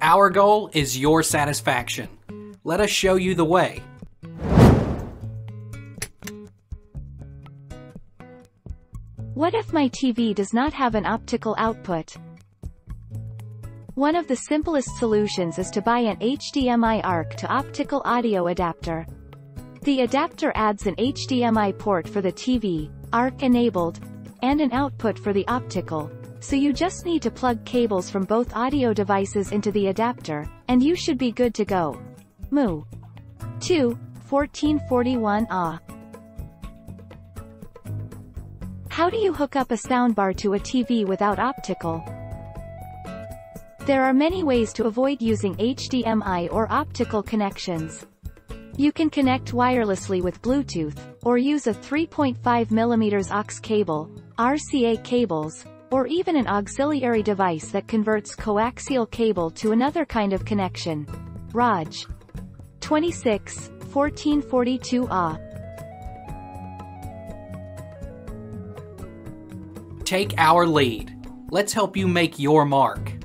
Our goal is your satisfaction. Let us show you the way. What if my TV does not have an optical output? One of the simplest solutions is to buy an HDMI ARC to optical audio adapter. The adapter adds an HDMI port for the TV, ARC enabled, and an output for the optical, so you just need to plug cables from both audio devices into the adapter, and you should be good to go. Moo. 2, 1441 Ah. How do you hook up a soundbar to a TV without optical? There are many ways to avoid using HDMI or optical connections. You can connect wirelessly with Bluetooth, or use a 3.5mm aux cable, RCA cables, or even an auxiliary device that converts coaxial cable to another kind of connection. Raj. 26, 1442 Ah. Take our lead. Let's help you make your mark.